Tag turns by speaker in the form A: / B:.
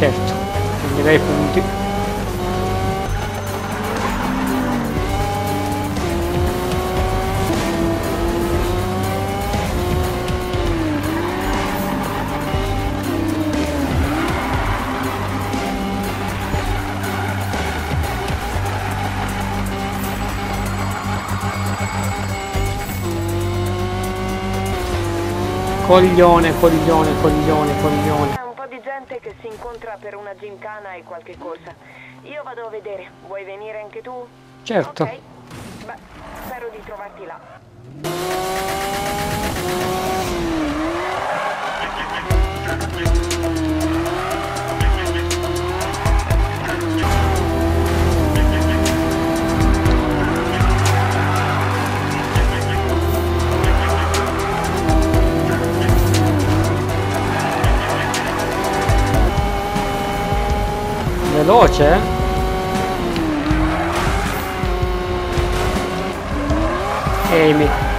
A: certo, prenderei punti. Coglione,
B: coglione, coglione, coglione. Gente che si incontra per una gymkhana e qualche corsa. Io vado a vedere. Vuoi venire anche tu?
A: Certo.
B: Ok. Beh, spero di trovarti là.
A: Veloce, eh? Amy.